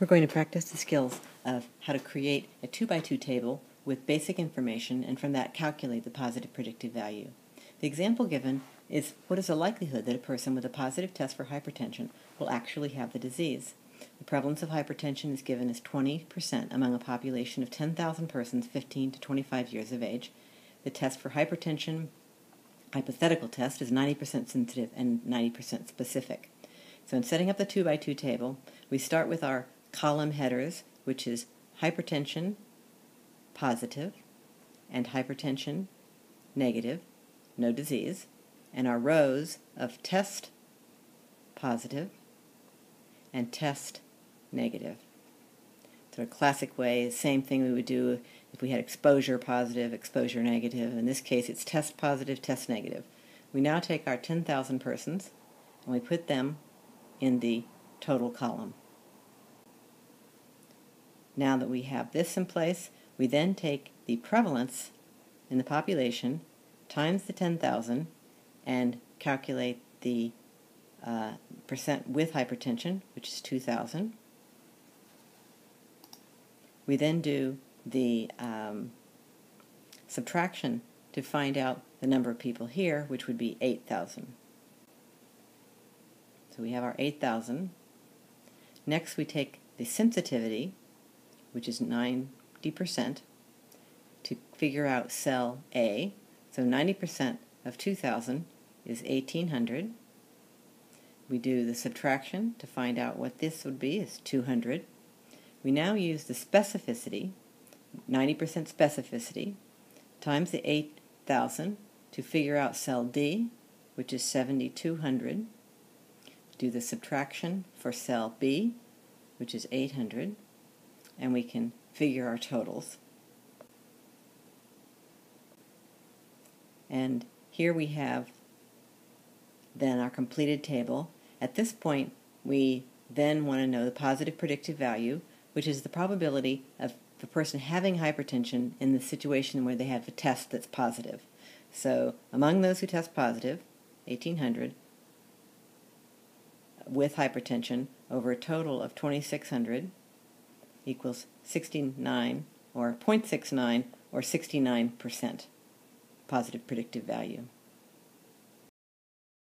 We're going to practice the skills of how to create a 2 by 2 table with basic information and from that calculate the positive predictive value. The example given is what is the likelihood that a person with a positive test for hypertension will actually have the disease. The prevalence of hypertension is given as 20% among a population of 10,000 persons 15 to 25 years of age. The test for hypertension hypothetical test is 90% sensitive and 90% specific. So in setting up the 2 by 2 table, we start with our column headers, which is hypertension positive and hypertension negative, no disease, and our rows of test positive and test negative. So a classic way, same thing we would do if we had exposure positive, exposure negative. In this case, it's test positive, test negative. We now take our 10,000 persons and we put them in the total column. Now that we have this in place, we then take the prevalence in the population times the 10,000 and calculate the uh, percent with hypertension, which is 2,000. We then do the um, subtraction to find out the number of people here, which would be 8,000. So we have our 8,000. Next we take the sensitivity, which is 90%, to figure out cell A. So 90% of 2,000 is 1,800. We do the subtraction to find out what this would be, is 200. We now use the specificity, 90% specificity, times the 8,000 to figure out cell D, which is 7,200. Do the subtraction for cell B, which is 800, and we can figure our totals. And here we have then our completed table. At this point, we then want to know the positive predictive value, which is the probability of the person having hypertension in the situation where they have a test that's positive. So among those who test positive, 1800, with hypertension over a total of 2600 equals 69 or 0.69 or 69% positive predictive value.